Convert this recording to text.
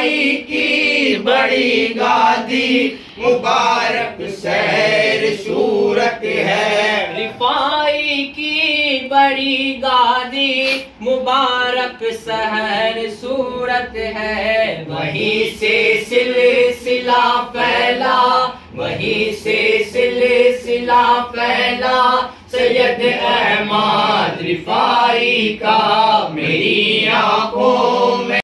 भाई की बड़ी गादी, मुबारक शहर सूरत है। रिफाई की बड़ी गादी, मुबारक शहर सूरत है। वहीं से सिलसिला फैला, वहीं से सिलसिला फैला, सैयद अहमद रिफाई का मेरी आँखों